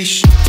You.